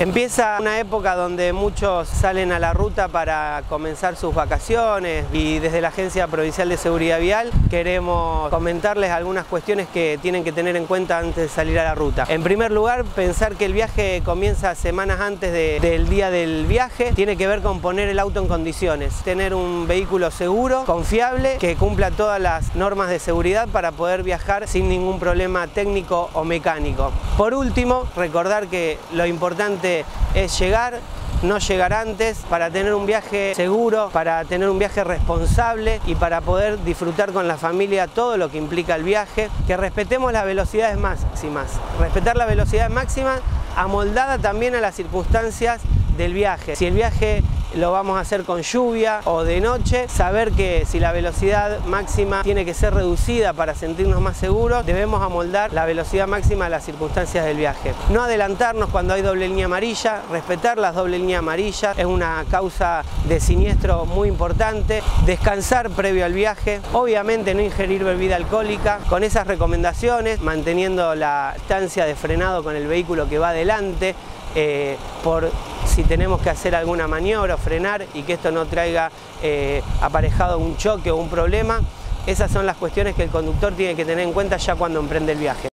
Empieza una época donde muchos salen a la ruta para comenzar sus vacaciones y desde la Agencia Provincial de Seguridad Vial queremos comentarles algunas cuestiones que tienen que tener en cuenta antes de salir a la ruta. En primer lugar, pensar que el viaje comienza semanas antes del día del viaje tiene que ver con poner el auto en condiciones, tener un vehículo seguro, confiable, que cumpla todas las normas de seguridad para poder viajar sin ningún problema técnico o mecánico. Por último, recordar que lo es llegar, no llegar antes, para tener un viaje seguro, para tener un viaje responsable y para poder disfrutar con la familia todo lo que implica el viaje, que respetemos las velocidades máximas. Respetar la velocidad máxima amoldada también a las circunstancias del viaje. Si el viaje lo vamos a hacer con lluvia o de noche, saber que si la velocidad máxima tiene que ser reducida para sentirnos más seguros, debemos amoldar la velocidad máxima a las circunstancias del viaje. No adelantarnos cuando hay doble línea amarilla, respetar las doble línea amarilla es una causa de siniestro muy importante, descansar previo al viaje, obviamente no ingerir bebida alcohólica, con esas recomendaciones, manteniendo la distancia de frenado con el vehículo que va adelante, eh, por si tenemos que hacer alguna maniobra o frenar y que esto no traiga eh, aparejado un choque o un problema. Esas son las cuestiones que el conductor tiene que tener en cuenta ya cuando emprende el viaje.